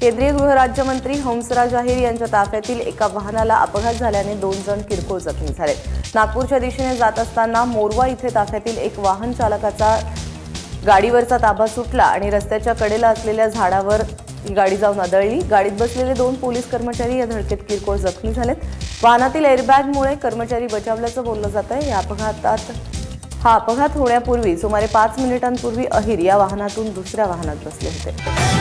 केंद्रीय गृहराज्यमंत्री हंसराज अहिर यांच्या ताफ्यातील एका वाहनाला अपघात झाल्याने दोन जण किरकोळ जखमी झाले. नागपूरच्या दिशेने जात असताना मोरवा इथे ताफ्यातील एक वाहन चालकाचा गाडीवरचा ताबा सुटला आणि रस्त्याच्या कडेला असलेल्या झाडावर ही गाडी जाऊन आदळली. गाडीत बसलेले दोन पोलीस कर्मचारी या धडकेत किरकोळ जखमी झालेत. वाहनातील एअरबॅगमुळे कर्मचारी बचावल्याचं बोललं जात आहे. या अपघातात हा अपघात होण्यापूर्वी सुमारे पाच मिनिटांपूर्वी अहिर या वाहनातून दुसऱ्या वाहनात बसले होते.